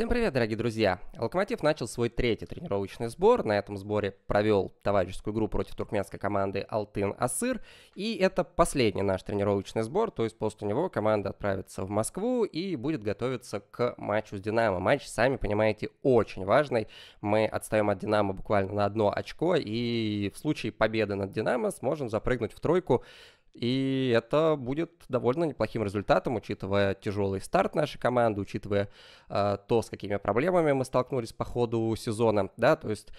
Всем привет, дорогие друзья! Локомотив начал свой третий тренировочный сбор. На этом сборе провел товарищескую игру против туркменской команды Алтын Асыр. И это последний наш тренировочный сбор, то есть после него команда отправится в Москву и будет готовиться к матчу с Динамо. Матч, сами понимаете, очень важный. Мы отстаем от Динамо буквально на одно очко, и в случае победы над Динамо сможем запрыгнуть в тройку и это будет довольно неплохим результатом, учитывая тяжелый старт нашей команды, учитывая э, то, с какими проблемами мы столкнулись по ходу сезона, да, то есть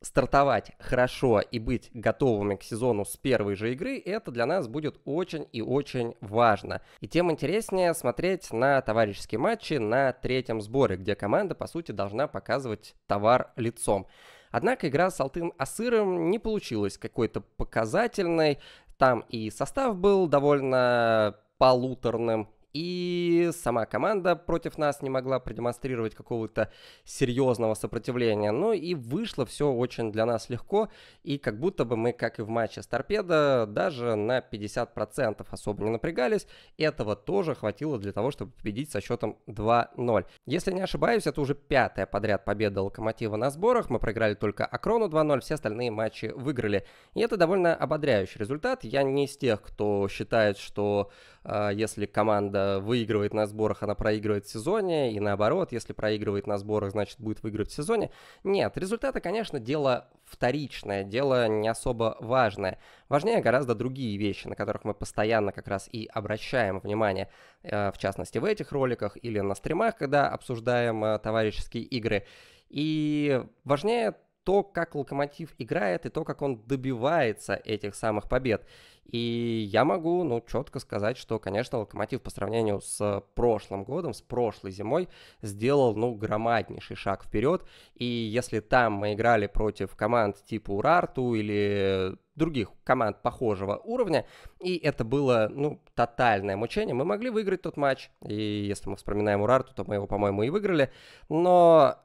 стартовать хорошо и быть готовыми к сезону с первой же игры, это для нас будет очень и очень важно. И тем интереснее смотреть на товарищеские матчи на третьем сборе, где команда, по сути, должна показывать товар лицом. Однако игра с Алтын Асыром не получилась какой-то показательной. Там и состав был довольно полуторным, и сама команда против нас не могла продемонстрировать какого-то серьезного сопротивления. Ну и вышло все очень для нас легко, и как будто бы мы, как и в матче с Торпедо, даже на 50% особо не напрягались. Этого тоже хватило для того, чтобы победить со счетом 2-0. Если не ошибаюсь, это уже пятая подряд победа Локомотива на сборах. Мы проиграли только Акрону 2-0, все остальные матчи выиграли. И это довольно ободряющий результат. Я не из тех, кто считает, что если команда выигрывает на сборах, она проигрывает в сезоне, и наоборот, если проигрывает на сборах, значит будет выигрывать в сезоне. Нет, результаты, конечно, дело вторичное, дело не особо важное. Важнее гораздо другие вещи, на которых мы постоянно как раз и обращаем внимание, э, в частности в этих роликах или на стримах, когда обсуждаем э, товарищеские игры. И важнее то, как Локомотив играет и то, как он добивается этих самых побед. И я могу, ну, четко сказать, что, конечно, Локомотив по сравнению с прошлым годом, с прошлой зимой, сделал, ну, громаднейший шаг вперед. И если там мы играли против команд типа Урарту или других команд похожего уровня, и это было, ну, тотальное мучение, мы могли выиграть тот матч. И если мы вспоминаем Урарту, то мы его, по-моему, и выиграли. Но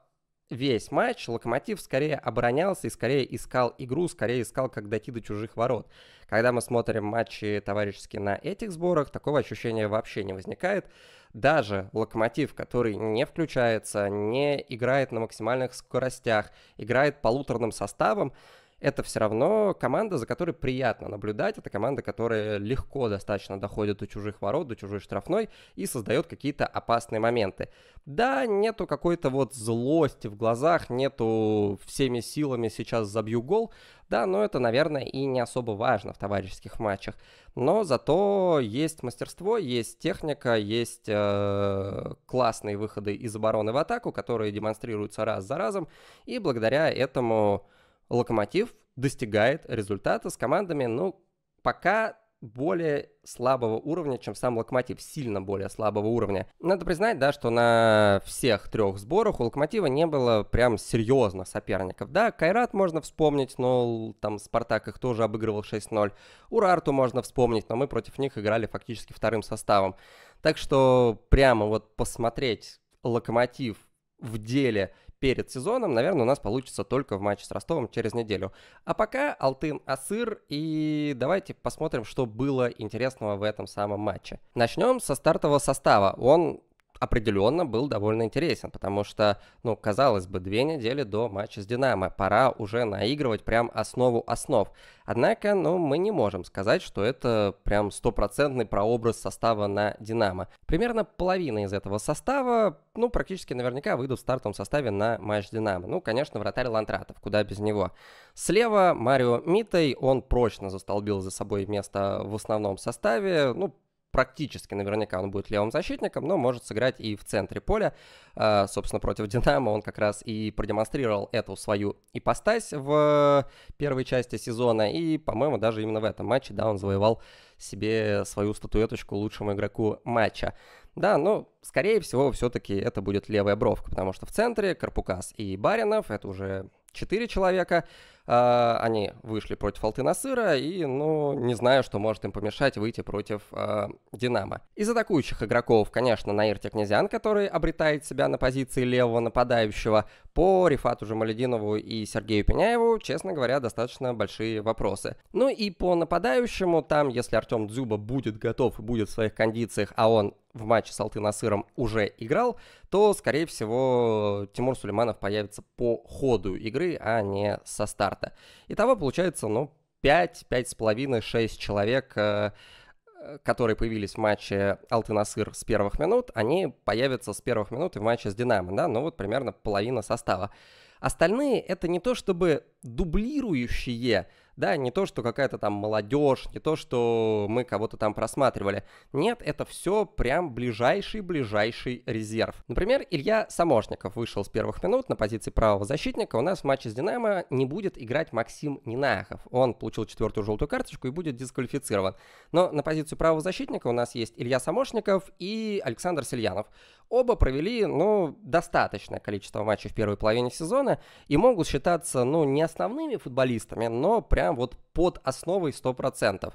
весь матч Локомотив скорее оборонялся и скорее искал игру, скорее искал, как дойти до чужих ворот. Когда мы смотрим матчи товарищеские на этих сборах, такого ощущения вообще не возникает. Даже Локомотив, который не включается, не играет на максимальных скоростях, играет полуторным составом, это все равно команда, за которой приятно наблюдать. Это команда, которая легко достаточно доходит до чужих ворот, до чужой штрафной и создает какие-то опасные моменты. Да, нету какой-то вот злости в глазах, нету всеми силами сейчас забью гол. Да, но это, наверное, и не особо важно в товарищеских матчах. Но зато есть мастерство, есть техника, есть э, классные выходы из обороны в атаку, которые демонстрируются раз за разом. И благодаря этому Локомотив достигает результата с командами, ну, пока более слабого уровня, чем сам Локомотив, сильно более слабого уровня. Надо признать, да, что на всех трех сборах у Локомотива не было прям серьезных соперников. Да, Кайрат можно вспомнить, но там Спартак их тоже обыгрывал 6-0. Урарту можно вспомнить, но мы против них играли фактически вторым составом. Так что прямо вот посмотреть Локомотив в деле перед сезоном, наверное, у нас получится только в матче с Ростовом через неделю. А пока Алтын Асыр, и давайте посмотрим, что было интересного в этом самом матче. Начнем со стартового состава. Он определенно был довольно интересен, потому что, ну, казалось бы, две недели до матча с Динамо, пора уже наигрывать прям основу основ. Однако, ну, мы не можем сказать, что это прям стопроцентный прообраз состава на Динамо. Примерно половина из этого состава, ну, практически наверняка выйдут в стартовом составе на матч Динамо. Ну, конечно, вратарь Лантратов, куда без него. Слева Марио Митой, он прочно застолбил за собой место в основном составе, ну, практически наверняка он будет левым защитником, но может сыграть и в центре поля. А, собственно, против Динамо он как раз и продемонстрировал эту свою ипостась в первой части сезона. И, по-моему, даже именно в этом матче, да, он завоевал себе свою статуэточку лучшему игроку матча. Да, но, скорее всего, все-таки это будет левая бровка, потому что в центре Карпукас и Баринов, это уже 4 человека. Uh, они вышли против Алтынасыра, и, ну, не знаю, что может им помешать выйти против uh, Динамо. Из атакующих игроков, конечно, Наир Технезян, который обретает себя на позиции левого нападающего. По Рифату Жамалединову и Сергею Пеняеву, честно говоря, достаточно большие вопросы. Ну и по нападающему, там, если Артем Дзюба будет готов и будет в своих кондициях, а он в матче с Алтынасыром уже играл, то, скорее всего, Тимур Сулейманов появится по ходу игры, а не со старта. Итого получается, ну, 5, 5,5, 6 человек, э, которые появились в матче Алтынасыр с первых минут, они появятся с первых минут и в матче с Динамо, да, ну вот примерно половина состава. Остальные это не то чтобы дублирующие, да, не то, что какая-то там молодежь, не то, что мы кого-то там просматривали. Нет, это все прям ближайший-ближайший резерв. Например, Илья Самошников вышел с первых минут на позиции правого защитника. У нас в матче с Динамо не будет играть Максим Нинахов. Он получил четвертую желтую карточку и будет дисквалифицирован. Но на позицию правого защитника у нас есть Илья Самошников и Александр Сельянов. Оба провели, ну, достаточное количество матчей в первой половине сезона и могут считаться, ну, не основными футболистами, но прям вот под основой 100%.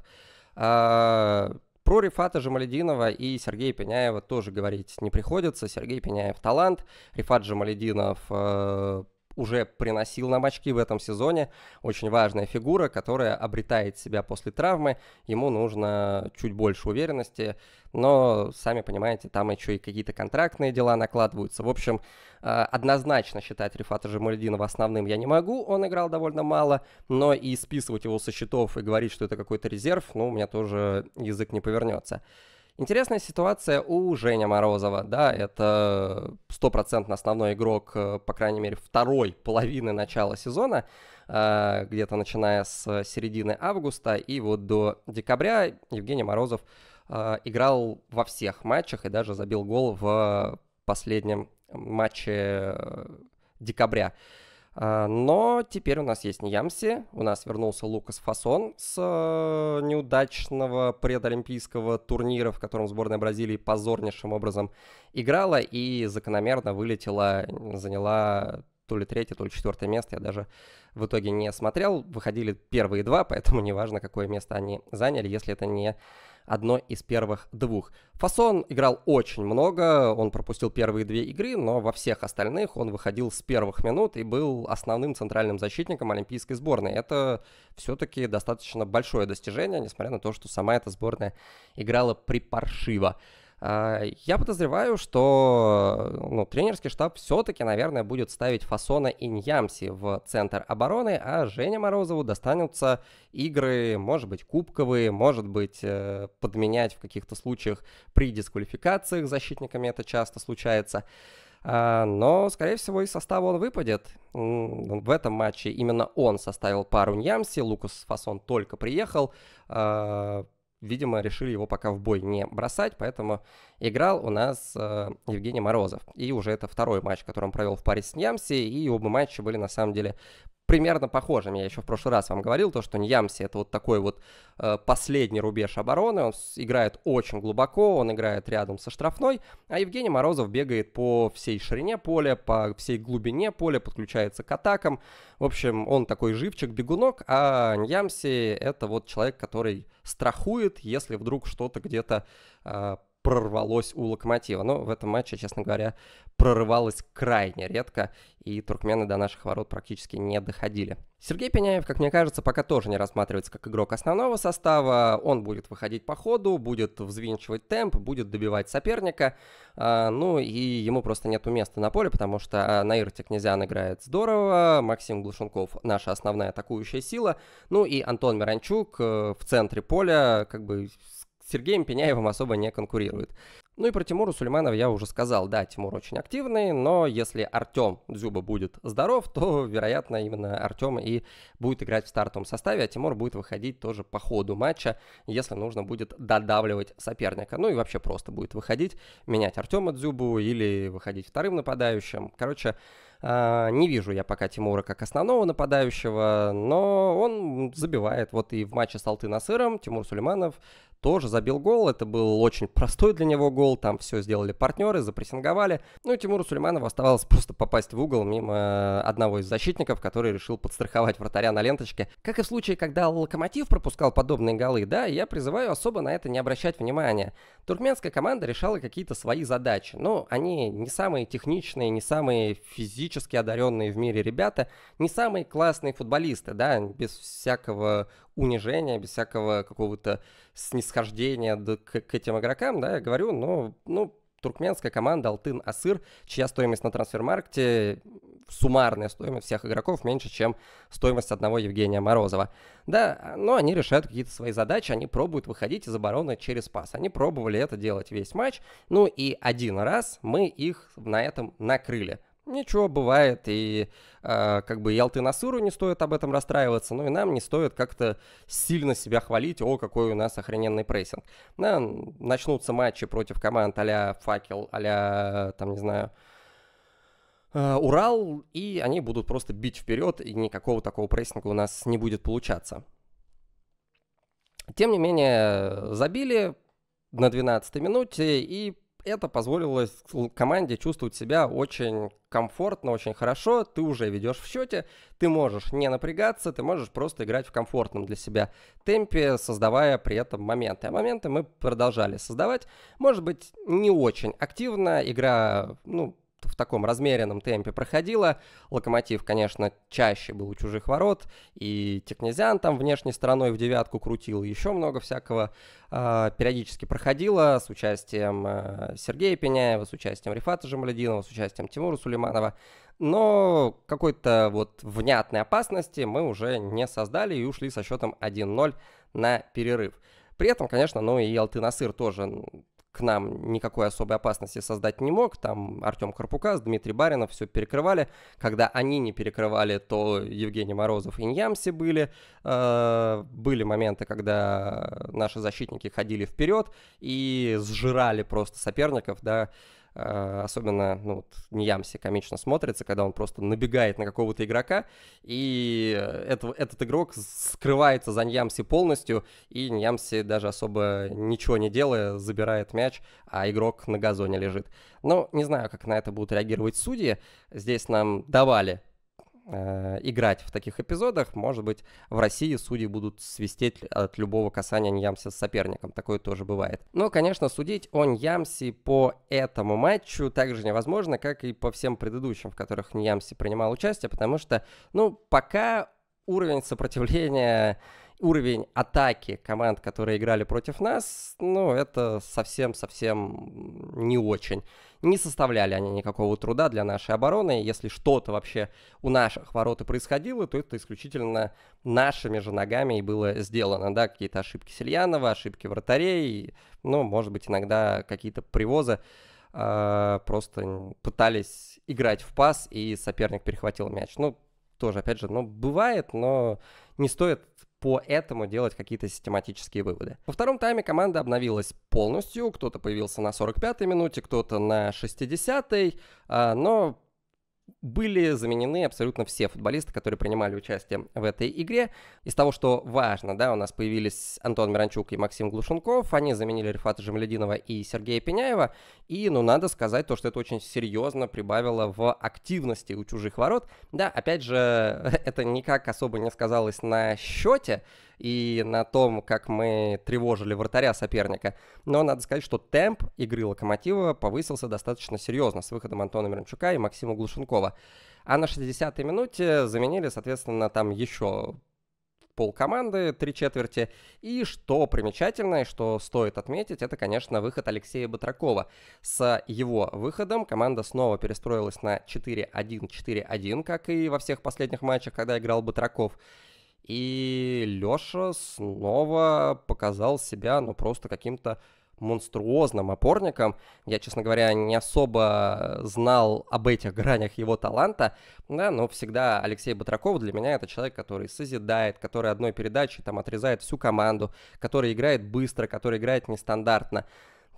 А, про Рифата Жамалединова и Сергея Пеняева тоже говорить не приходится. Сергей Пеняев талант, Рифат Жамалединов э, уже приносил нам очки в этом сезоне. Очень важная фигура, которая обретает себя после травмы. Ему нужно чуть больше уверенности. Но, сами понимаете, там еще и какие-то контрактные дела накладываются. В общем, э, однозначно считать Рифата Жамальдинова основным я не могу. Он играл довольно мало. Но и списывать его со счетов и говорить, что это какой-то резерв, ну, у меня тоже язык не повернется. Интересная ситуация у Женя Морозова, да, это стопроцентно основной игрок, э, по крайней мере, второй половины начала сезона, э, где-то начиная с середины августа и вот до декабря Евгений Морозов э, играл во всех матчах и даже забил гол в последнем матче декабря. А, но теперь у нас есть Ньямси, у нас вернулся Лукас Фасон с э, неудачного предолимпийского турнира, в котором сборная Бразилии позорнейшим образом играла и закономерно вылетела, заняла то ли третье, то ли четвертое место, я даже в итоге не смотрел. Выходили первые два, поэтому неважно, какое место они заняли, если это не одно из первых двух. Фасон играл очень много, он пропустил первые две игры, но во всех остальных он выходил с первых минут и был основным центральным защитником олимпийской сборной. Это все-таки достаточно большое достижение, несмотря на то, что сама эта сборная играла припаршиво. А, я подозреваю, что ну, тренерский штаб все-таки, наверное, будет ставить Фасона и Ньямси в центр обороны, а Жене Морозову достанутся игры, может быть, кубковые, может быть, э, подменять в каких-то случаях при дисквалификациях защитниками это часто случается. А, но, скорее всего, из состава он выпадет. В этом матче именно он составил пару Ньямси, Лукас Фасон только приехал, а, видимо, решили его пока в бой не бросать, поэтому играл у нас э, Евгений Морозов. И уже это второй матч, который он провел в паре с Ньямси, и оба матча были на самом деле примерно похожими. Я еще в прошлый раз вам говорил, то, что Ньямси это вот такой вот э, последний рубеж обороны. Он играет очень глубоко, он играет рядом со штрафной, а Евгений Морозов бегает по всей ширине поля, по всей глубине поля, подключается к атакам. В общем, он такой живчик, бегунок, а Ньямси это вот человек, который страхует, если вдруг что-то где-то э, прорвалось у Локомотива. Но в этом матче, честно говоря, прорывалось крайне редко, и туркмены до наших ворот практически не доходили. Сергей Пеняев, как мне кажется, пока тоже не рассматривается как игрок основного состава. Он будет выходить по ходу, будет взвинчивать темп, будет добивать соперника. А, ну и ему просто нету места на поле, потому что Наир Текнезян играет здорово, Максим Глушенков наша основная атакующая сила. Ну и Антон Миранчук э, в центре поля как бы Сергеем Пеняевым особо не конкурирует. Ну и про Тимура Сулейманова я уже сказал. Да, Тимур очень активный, но если Артем Дзюба будет здоров, то, вероятно, именно Артем и будет играть в стартовом составе, а Тимур будет выходить тоже по ходу матча, если нужно будет додавливать соперника. Ну и вообще просто будет выходить, менять Артема Дзюбу или выходить вторым нападающим. Короче, не вижу я пока Тимура как основного нападающего, но он забивает. Вот и в матче с Алты Насыром Тимур Сулейманов тоже забил гол. Это был очень простой для него гол. Там все сделали партнеры, запрессинговали. Ну и Тимуру Сулейманову оставалось просто попасть в угол мимо одного из защитников, который решил подстраховать вратаря на ленточке. Как и в случае, когда Локомотив пропускал подобные голы, да, я призываю особо на это не обращать внимания. Туркменская команда решала какие-то свои задачи. Но они не самые техничные, не самые физически одаренные в мире ребята, не самые классные футболисты, да, без всякого унижения, без всякого какого-то снисхождения к, к этим игрокам, да, я говорю, но, ну, туркменская команда Алтын Асыр, чья стоимость на трансфермаркте, суммарная стоимость всех игроков меньше, чем стоимость одного Евгения Морозова. Да, но они решают какие-то свои задачи, они пробуют выходить из обороны через пас. Они пробовали это делать весь матч, ну и один раз мы их на этом накрыли. Ничего, бывает, и э, как бы и Алтынасуру не стоит об этом расстраиваться, но и нам не стоит как-то сильно себя хвалить, о, какой у нас охрененный прессинг. Да, начнутся матчи против команд а Факел, а там, не знаю, э, Урал, и они будут просто бить вперед, и никакого такого прессинга у нас не будет получаться. Тем не менее, забили на 12-й минуте, и это позволило команде чувствовать себя очень комфортно, очень хорошо. Ты уже ведешь в счете, ты можешь не напрягаться, ты можешь просто играть в комфортном для себя темпе, создавая при этом моменты. А моменты мы продолжали создавать. Может быть, не очень активно. Игра, ну, в таком размеренном темпе проходила. Локомотив, конечно, чаще был у чужих ворот, и Технезян там внешней стороной в девятку крутил, еще много всякого э, периодически проходило с участием э, Сергея Пеняева, с участием Рифата Жамалединова, с участием Тимура Сулейманова. Но какой-то вот внятной опасности мы уже не создали и ушли со счетом 1-0 на перерыв. При этом, конечно, ну и Алтынасыр тоже нам никакой особой опасности создать не мог. Там Артем Карпукас, Дмитрий Баринов все перекрывали. Когда они не перекрывали, то Евгений Морозов и Ньямси были. Э, были моменты, когда наши защитники ходили вперед и сжирали просто соперников, да, особенно, ну, вот, Ниямси комично смотрится, когда он просто набегает на какого-то игрока, и это, этот игрок скрывается за Ньямси полностью, и Ньямси даже особо ничего не делая, забирает мяч, а игрок на газоне лежит. Ну, не знаю, как на это будут реагировать судьи. Здесь нам давали Э, играть в таких эпизодах, может быть, в России судьи будут свистеть от любого касания Ньямси с соперником. Такое тоже бывает. Но, конечно, судить о Ньямси по этому матчу также невозможно, как и по всем предыдущим, в которых Ньямси принимал участие, потому что, ну, пока уровень сопротивления уровень атаки команд, которые играли против нас, ну, это совсем-совсем не очень. Не составляли они никакого труда для нашей обороны. Если что-то вообще у наших ворот и происходило, то это исключительно нашими же ногами и было сделано. Да, какие-то ошибки Сельянова, ошибки вратарей, ну, может быть, иногда какие-то привозы э, просто пытались играть в пас, и соперник перехватил мяч. Ну, тоже, опять же, ну, бывает, но не стоит по этому делать какие-то систематические выводы. Во втором тайме команда обновилась полностью. Кто-то появился на 45-й минуте, кто-то на 60-й, а, но были заменены абсолютно все футболисты, которые принимали участие в этой игре. Из того, что важно, да, у нас появились Антон Миранчук и Максим Глушенков, они заменили Рифата Жамалединова и Сергея Пеняева, и, ну, надо сказать то, что это очень серьезно прибавило в активности у чужих ворот. Да, опять же, это никак особо не сказалось на счете, и на том, как мы тревожили вратаря соперника. Но надо сказать, что темп игры Локомотива повысился достаточно серьезно с выходом Антона Миранчука и Максима Глушенкова. А на 60-й минуте заменили, соответственно, там еще пол команды, три четверти. И что примечательно, и что стоит отметить, это, конечно, выход Алексея Батракова. С его выходом команда снова перестроилась на 4-1-4-1, как и во всех последних матчах, когда играл Батраков. И Лёша снова показал себя, ну, просто каким-то монструозным опорником. Я, честно говоря, не особо знал об этих гранях его таланта, да, но всегда Алексей Батраков для меня это человек, который созидает, который одной передачей там отрезает всю команду, который играет быстро, который играет нестандартно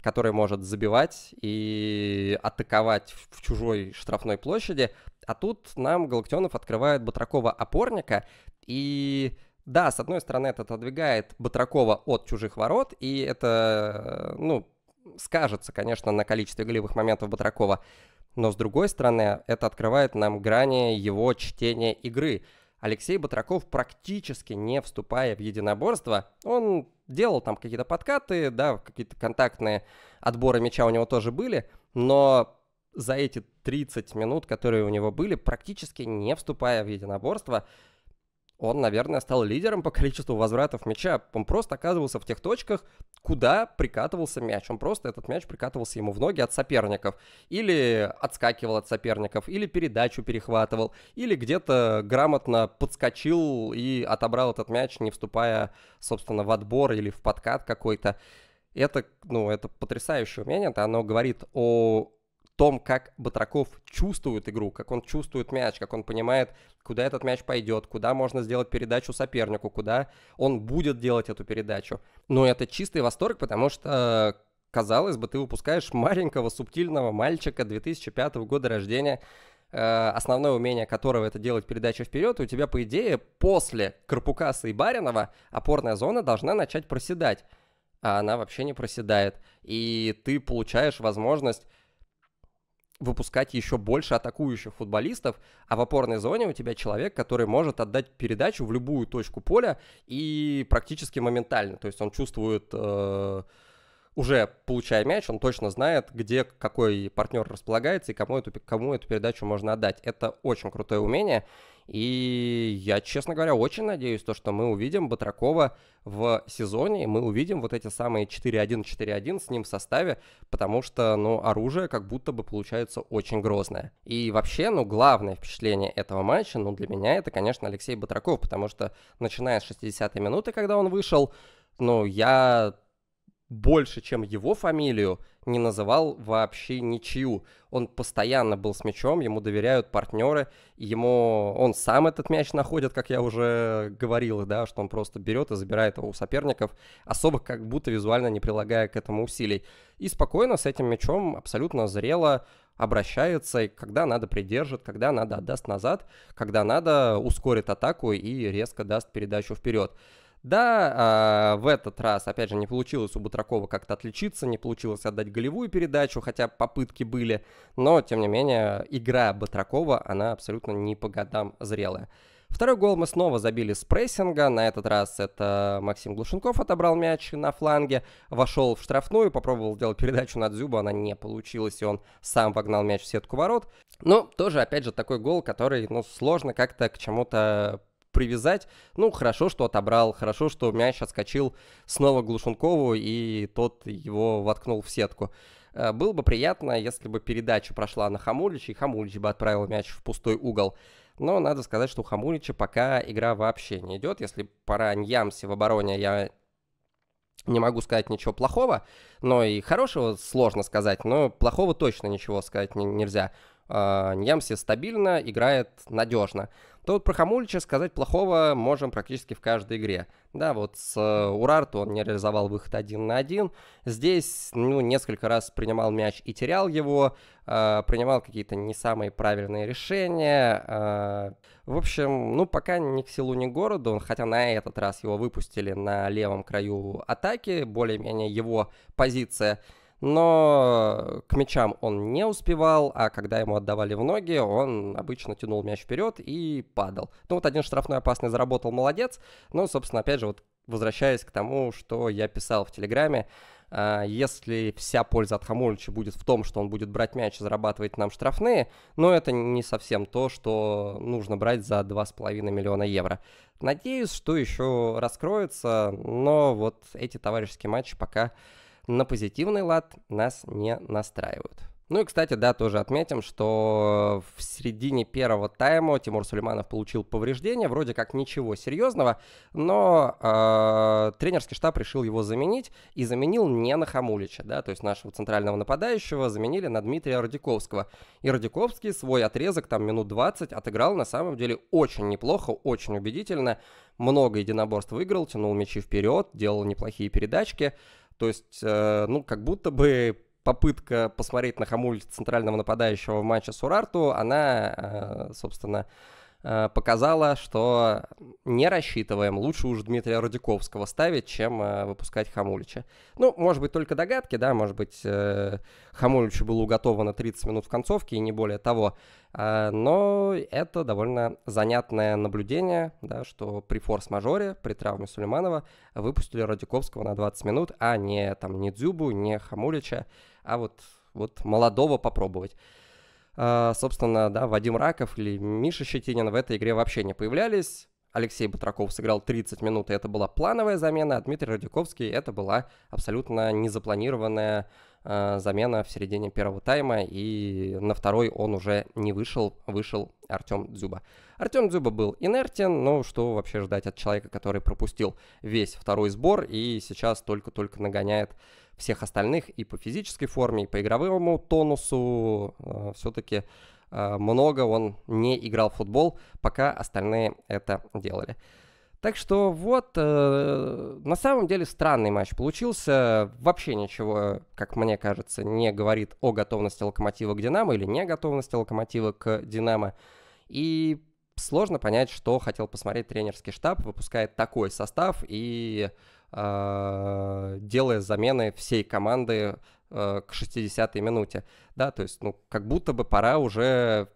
который может забивать и атаковать в чужой штрафной площади. А тут нам Галактионов открывает Батракова опорника, и Да, с одной стороны, это отодвигает Батракова от чужих ворот, и это, ну, скажется, конечно, на количестве голевых моментов Батракова. Но с другой стороны, это открывает нам грани его чтения игры. Алексей Батраков практически не вступая в единоборство, он делал там какие-то подкаты, да, какие-то контактные отборы мяча у него тоже были, но за эти 30 минут, которые у него были, практически не вступая в единоборство, он, наверное, стал лидером по количеству возвратов мяча. Он просто оказывался в тех точках, куда прикатывался мяч. Он просто этот мяч прикатывался ему в ноги от соперников. Или отскакивал от соперников, или передачу перехватывал, или где-то грамотно подскочил и отобрал этот мяч, не вступая, собственно, в отбор или в подкат какой-то. Это, ну, это потрясающее умение. Это оно говорит о том, как Батраков чувствует игру, как он чувствует мяч, как он понимает, куда этот мяч пойдет, куда можно сделать передачу сопернику, куда он будет делать эту передачу. Но это чистый восторг, потому что, казалось бы, ты выпускаешь маленького субтильного мальчика 2005 года рождения, э, основное умение которого это делать передачу вперед, у тебя, по идее, после Карпукаса и Баринова опорная зона должна начать проседать. А она вообще не проседает. И ты получаешь возможность выпускать еще больше атакующих футболистов, а в опорной зоне у тебя человек, который может отдать передачу в любую точку поля и практически моментально. То есть он чувствует, э, уже получая мяч, он точно знает, где какой партнер располагается и кому эту, кому эту передачу можно отдать. Это очень крутое умение. И я, честно говоря, очень надеюсь, то, что мы увидим Батракова в сезоне, и мы увидим вот эти самые 4-1-4-1 с ним в составе, потому что, ну, оружие как будто бы получается очень грозное. И вообще, ну, главное впечатление этого матча, ну, для меня это, конечно, Алексей Батраков, потому что, начиная с 60-й минуты, когда он вышел, ну, я больше, чем его фамилию, не называл вообще ничью. Он постоянно был с мячом, ему доверяют партнеры, ему он сам этот мяч находит, как я уже говорил, да, что он просто берет и забирает его у соперников, особо как будто визуально не прилагая к этому усилий. И спокойно с этим мячом абсолютно зрело обращается, и когда надо придержит, когда надо отдаст назад, когда надо ускорит атаку и резко даст передачу вперед. Да, э, в этот раз, опять же, не получилось у Бутракова как-то отличиться, не получилось отдать голевую передачу, хотя попытки были, но, тем не менее, игра Батракова, она абсолютно не по годам зрелая. Второй гол мы снова забили с прессинга. На этот раз это Максим Глушенков отобрал мяч на фланге, вошел в штрафную, попробовал сделать передачу на Дзюбу, она не получилась, и он сам вогнал мяч в сетку ворот. Но тоже, опять же, такой гол, который, ну, сложно как-то к чему-то привязать. Ну, хорошо, что отобрал, хорошо, что мяч отскочил снова Глушенкову, и тот его воткнул в сетку. Э, было бы приятно, если бы передача прошла на Хамулича, и Хамулич бы отправил мяч в пустой угол. Но надо сказать, что у Хамулича пока игра вообще не идет. Если пора Ньямси в обороне я не могу сказать ничего плохого, но и хорошего сложно сказать, но плохого точно ничего сказать не, нельзя. Uh, Ньямси стабильно, играет надежно то вот про Хамулича сказать плохого можем практически в каждой игре. Да, вот с э, Урарту он не реализовал выход один на один. Здесь, ну, несколько раз принимал мяч и терял его, э, принимал какие-то не самые правильные решения. Э, в общем, ну, пока ни к селу, ни к городу, хотя на этот раз его выпустили на левом краю атаки, более-менее его позиция – но к мячам он не успевал, а когда ему отдавали в ноги, он обычно тянул мяч вперед и падал. Ну вот один штрафной опасный заработал, молодец, но, собственно, опять же, вот возвращаясь к тому, что я писал в Телеграме, а, если вся польза от Хамулича будет в том, что он будет брать мяч и зарабатывать нам штрафные, но это не совсем то, что нужно брать за 2,5 миллиона евро. Надеюсь, что еще раскроется, но вот эти товарищеские матчи пока на позитивный лад нас не настраивают. Ну и, кстати, да, тоже отметим, что в середине первого тайма Тимур Сулейманов получил повреждение, вроде как ничего серьезного, но э, тренерский штаб решил его заменить и заменил не на Хамулича, да, то есть нашего центрального нападающего заменили на Дмитрия Радиковского. И Радиковский свой отрезок, там минут 20, отыграл на самом деле очень неплохо, очень убедительно, много единоборств выиграл, тянул мячи вперед, делал неплохие передачки, то есть, э, ну, как будто бы попытка посмотреть на Хамуль центрального нападающего в матче с Урарту, она, э, собственно, э, показала, что не рассчитываем, лучше уж Дмитрия Рудиковского ставить, чем э, выпускать Хамулича. Ну, может быть, только догадки, да, может быть, э, Хамуличу было уготовано 30 минут в концовке и не более того. А, но это довольно занятное наблюдение, да, что при форс-мажоре, при травме Сулейманова выпустили Радиковского на 20 минут, а не там не Дзюбу, не Хамулича, а вот, вот молодого попробовать. А, собственно, да, Вадим Раков или Миша Щетинин в этой игре вообще не появлялись. Алексей Батраков сыграл 30 минут, и это была плановая замена, а Дмитрий Радиковский это была абсолютно незапланированная э, замена в середине первого тайма, и на второй он уже не вышел, вышел Артем Дзюба. Артем Дзюба был инертен, но что вообще ждать от человека, который пропустил весь второй сбор и сейчас только-только нагоняет всех остальных и по физической форме, и по игровому тонусу. Э, все-таки много он не играл в футбол, пока остальные это делали. Так что вот, э, на самом деле странный матч получился. Вообще ничего, как мне кажется, не говорит о готовности Локомотива к Динамо или не готовности Локомотива к Динамо. И сложно понять, что хотел посмотреть тренерский штаб, выпускает такой состав и э, делая замены всей команды э, к 60-й минуте. Да, то есть, ну, как будто бы пора уже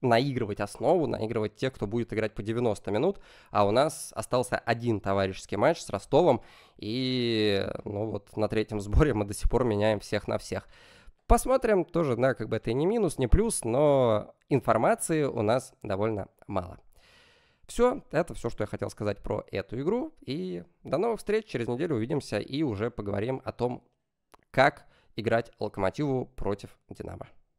наигрывать основу, наигрывать тех, кто будет играть по 90 минут, а у нас остался один товарищеский матч с Ростовом, и ну вот на третьем сборе мы до сих пор меняем всех на всех. Посмотрим, тоже, да, как бы это и не минус, не плюс, но информации у нас довольно мало. Все, это все, что я хотел сказать про эту игру, и до новых встреч, через неделю увидимся и уже поговорим о том, как играть Локомотиву против Динамо.